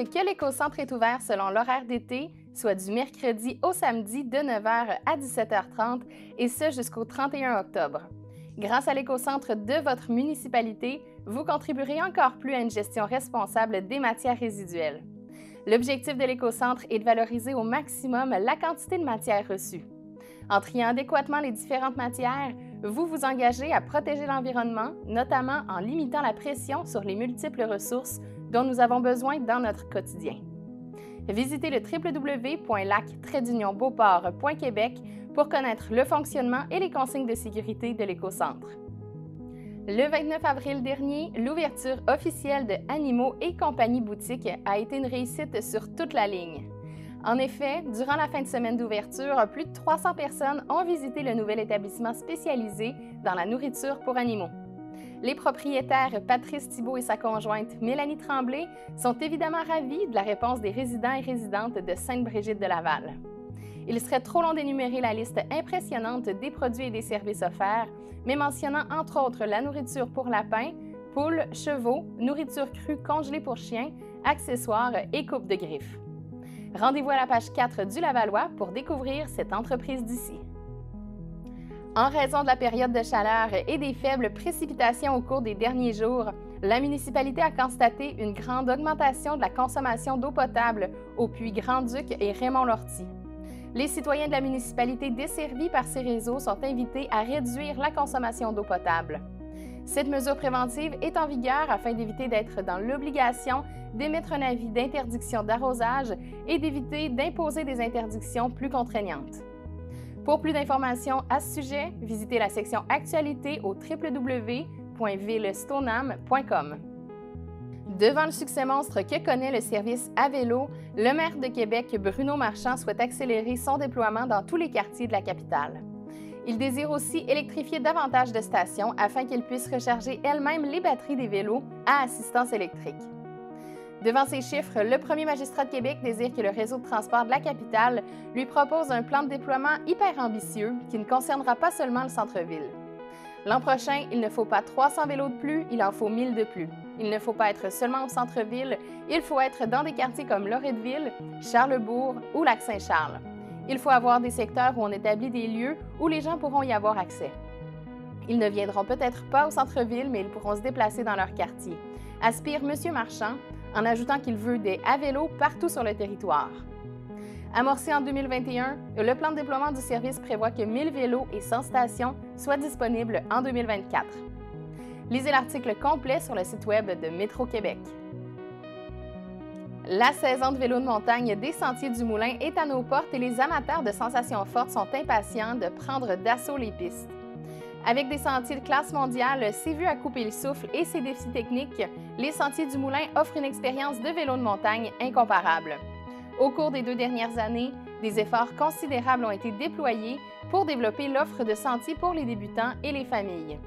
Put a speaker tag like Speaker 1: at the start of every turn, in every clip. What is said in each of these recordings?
Speaker 1: que l'éco-centre est ouvert selon l'horaire d'été, soit du mercredi au samedi de 9h à 17h30 et ce jusqu'au 31 octobre. Grâce à l'éco-centre de votre municipalité, vous contribuerez encore plus à une gestion responsable des matières résiduelles. L'objectif de l'éco-centre est de valoriser au maximum la quantité de matières reçues. En triant adéquatement les différentes matières, vous vous engagez à protéger l'environnement, notamment en limitant la pression sur les multiples ressources dont nous avons besoin dans notre quotidien. Visitez le www.lac-beauport.québec pour connaître le fonctionnement et les consignes de sécurité de l'éco-centre. Le 29 avril dernier, l'ouverture officielle de Animaux et compagnie boutique a été une réussite sur toute la ligne. En effet, durant la fin de semaine d'ouverture, plus de 300 personnes ont visité le nouvel établissement spécialisé dans la nourriture pour animaux. Les propriétaires Patrice Thibault et sa conjointe Mélanie Tremblay sont évidemment ravis de la réponse des résidents et résidentes de Sainte-Brigitte de Laval. Il serait trop long d'énumérer la liste impressionnante des produits et des services offerts, mais mentionnant entre autres la nourriture pour lapins, poules, chevaux, nourriture crue congelée pour chiens, accessoires et coupes de griffes. Rendez-vous à la page 4 du Lavallois pour découvrir cette entreprise d'ici. En raison de la période de chaleur et des faibles précipitations au cours des derniers jours, la municipalité a constaté une grande augmentation de la consommation d'eau potable au puits Grand-Duc et Raymond-Lortie. Les citoyens de la municipalité desservis par ces réseaux sont invités à réduire la consommation d'eau potable. Cette mesure préventive est en vigueur afin d'éviter d'être dans l'obligation d'émettre un avis d'interdiction d'arrosage et d'éviter d'imposer des interdictions plus contraignantes. Pour plus d'informations à ce sujet, visitez la section Actualité au www.villestonam.com. Devant le succès monstre que connaît le service à vélo, le maire de Québec, Bruno Marchand, souhaite accélérer son déploiement dans tous les quartiers de la capitale. Il désire aussi électrifier davantage de stations afin qu'elles puissent recharger elles-mêmes les batteries des vélos à assistance électrique. Devant ces chiffres, le premier magistrat de Québec désire que le réseau de transport de la capitale lui propose un plan de déploiement hyper ambitieux qui ne concernera pas seulement le centre-ville. L'an prochain, il ne faut pas 300 vélos de plus, il en faut 1000 de plus. Il ne faut pas être seulement au centre-ville, il faut être dans des quartiers comme Loretteville, Charlebourg ou Lac-Saint-Charles. Il faut avoir des secteurs où on établit des lieux où les gens pourront y avoir accès. Ils ne viendront peut-être pas au centre-ville, mais ils pourront se déplacer dans leur quartier. Aspire M. Marchand en ajoutant qu'il veut des à vélo partout sur le territoire. Amorcé en 2021, le plan de déploiement du service prévoit que 1000 vélos et 100 stations soient disponibles en 2024. Lisez l'article complet sur le site web de Métro Québec. La saison de vélo de montagne des Sentiers du Moulin est à nos portes et les amateurs de sensations fortes sont impatients de prendre d'assaut les pistes. Avec des sentiers de classe mondiale, ses vues à couper le souffle et ses défis techniques, les Sentiers du Moulin offrent une expérience de vélo de montagne incomparable. Au cours des deux dernières années, des efforts considérables ont été déployés pour développer l'offre de sentiers pour les débutants et les familles.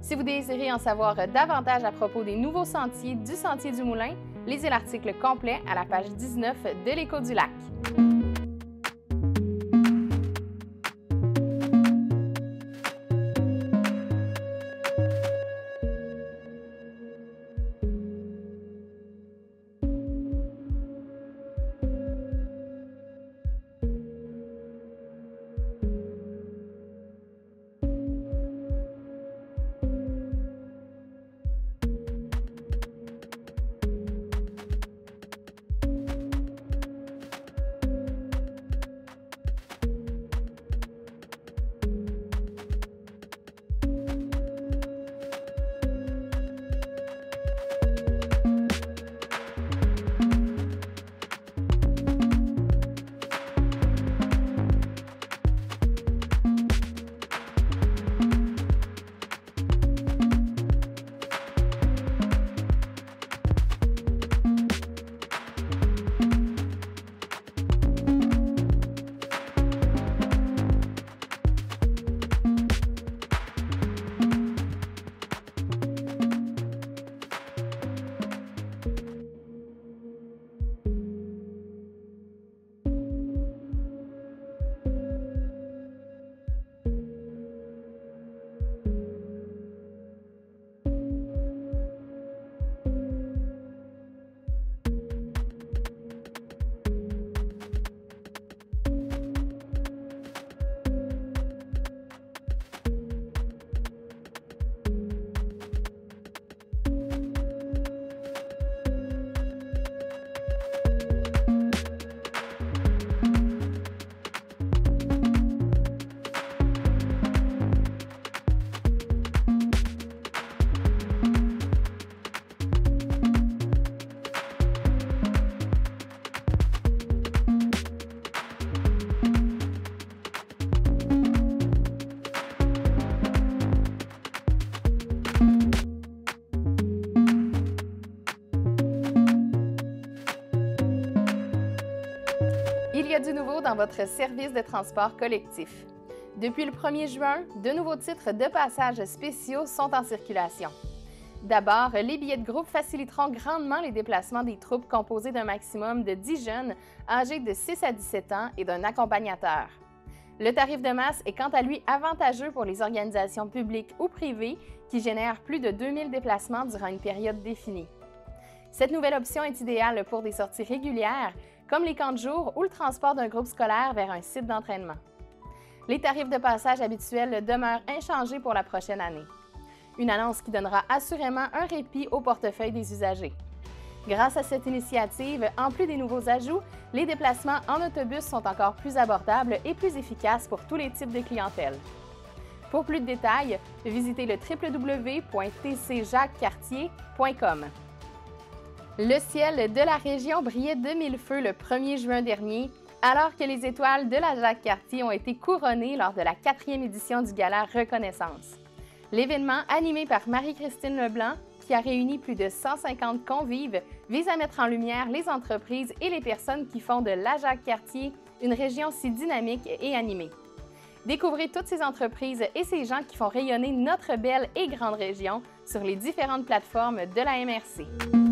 Speaker 1: Si vous désirez en savoir davantage à propos des nouveaux sentiers du Sentier du Moulin, lisez l'article complet à la page 19 de l'Écho du Lac. Dans votre service de transport collectif. Depuis le 1er juin, de nouveaux titres de passage spéciaux sont en circulation. D'abord, les billets de groupe faciliteront grandement les déplacements des troupes composées d'un maximum de 10 jeunes âgés de 6 à 17 ans et d'un accompagnateur. Le tarif de masse est quant à lui avantageux pour les organisations publiques ou privées qui génèrent plus de 2000 déplacements durant une période définie. Cette nouvelle option est idéale pour des sorties régulières comme les camps de jour ou le transport d'un groupe scolaire vers un site d'entraînement. Les tarifs de passage habituels demeurent inchangés pour la prochaine année. Une annonce qui donnera assurément un répit au portefeuille des usagers. Grâce à cette initiative, en plus des nouveaux ajouts, les déplacements en autobus sont encore plus abordables et plus efficaces pour tous les types de clientèle. Pour plus de détails, visitez le www.tcjacquescartier.com. Le ciel de la région brillait de mille feux le 1er juin dernier, alors que les étoiles de la Jacques-Cartier ont été couronnées lors de la quatrième édition du Gala Reconnaissance. L'événement, animé par Marie-Christine Leblanc, qui a réuni plus de 150 convives, vise à mettre en lumière les entreprises et les personnes qui font de la Jacques-Cartier une région si dynamique et animée. Découvrez toutes ces entreprises et ces gens qui font rayonner notre belle et grande région sur les différentes plateformes de la MRC.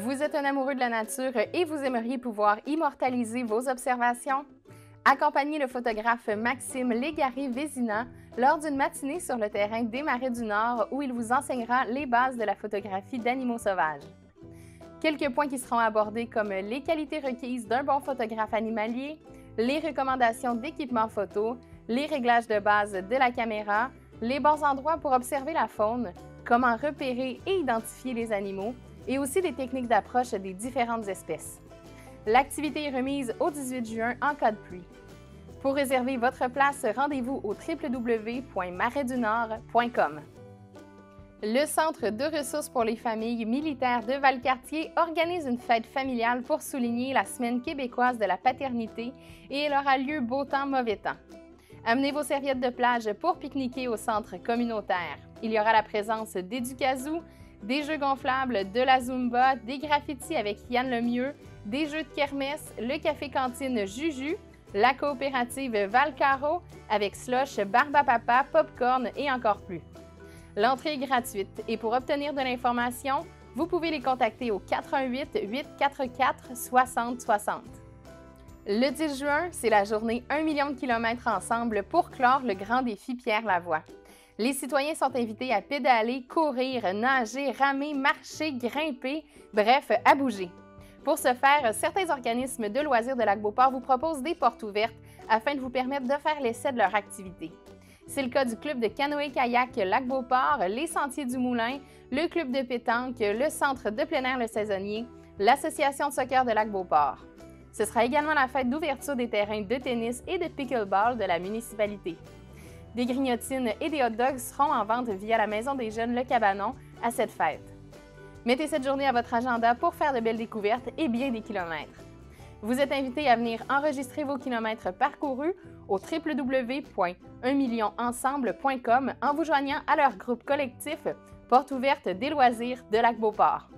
Speaker 1: Vous êtes un amoureux de la nature et vous aimeriez pouvoir immortaliser vos observations? Accompagnez le photographe Maxime Légaré-Vézina lors d'une matinée sur le terrain des Marais du Nord où il vous enseignera les bases de la photographie d'animaux sauvages. Quelques points qui seront abordés comme les qualités requises d'un bon photographe animalier, les recommandations d'équipement photo, les réglages de base de la caméra, les bons endroits pour observer la faune, comment repérer et identifier les animaux, et aussi des techniques d'approche des différentes espèces. L'activité est remise au 18 juin en cas de pluie. Pour réserver votre place, rendez-vous au www.marais-du-nord.com. Le Centre de ressources pour les familles militaires de Valcartier organise une fête familiale pour souligner la Semaine québécoise de la paternité et elle aura lieu beau temps, mauvais temps. Amenez vos serviettes de plage pour pique-niquer au centre communautaire. Il y aura la présence d'Éducazou, des jeux gonflables, de la Zumba, des graffitis avec Yann Lemieux, des jeux de kermesse, le café-cantine Juju, la coopérative Valcaro avec slush, barbapapa, popcorn et encore plus. L'entrée est gratuite et pour obtenir de l'information, vous pouvez les contacter au 88 844 60 60. Le 10 juin, c'est la journée 1 million de kilomètres ensemble pour clore le grand défi Pierre Lavoie. Les citoyens sont invités à pédaler, courir, nager, ramer, marcher, grimper, bref, à bouger. Pour ce faire, certains organismes de loisirs de Lac-Beauport vous proposent des portes ouvertes afin de vous permettre de faire l'essai de leur activité. C'est le cas du club de canoë-kayak Lac-Beauport, les Sentiers du Moulin, le club de pétanque, le centre de plein air Le Saisonnier, l'association de soccer de Lac-Beauport. Ce sera également la fête d'ouverture des terrains de tennis et de pickleball de la municipalité. Des grignotines et des hot dogs seront en vente via la Maison des Jeunes Le Cabanon à cette fête. Mettez cette journée à votre agenda pour faire de belles découvertes et bien des kilomètres. Vous êtes invité à venir enregistrer vos kilomètres parcourus au www.1millionensemble.com en vous joignant à leur groupe collectif Porte ouverte des loisirs de Lac-Beauport.